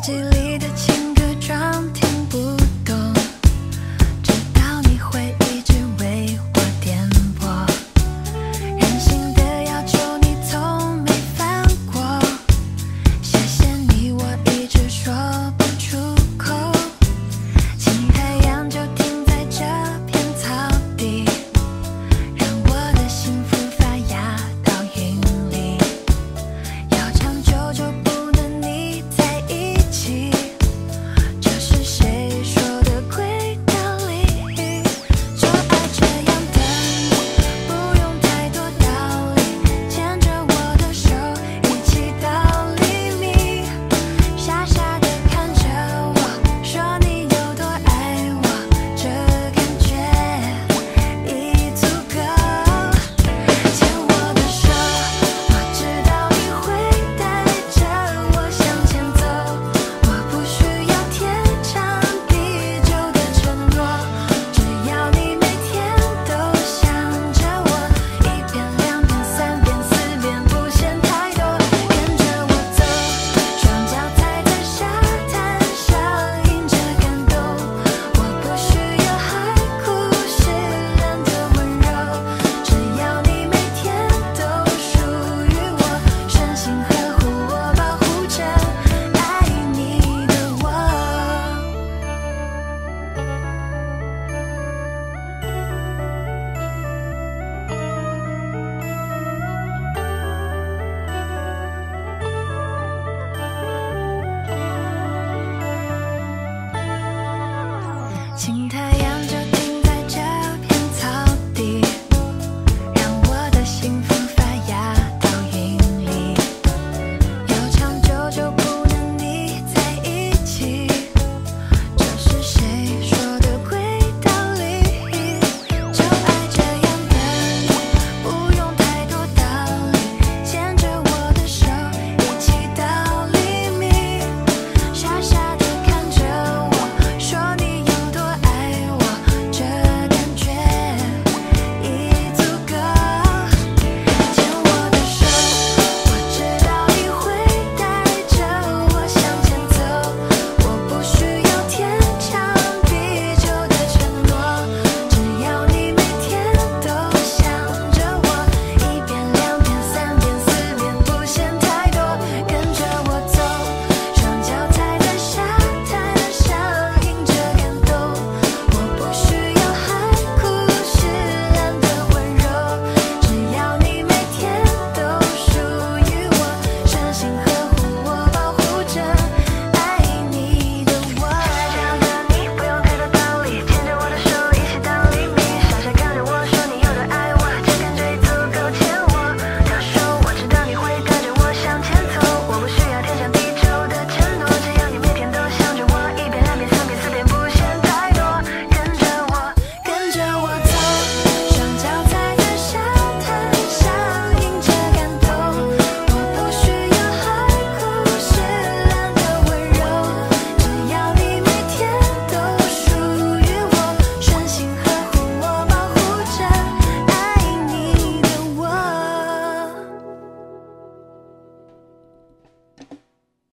日记里的情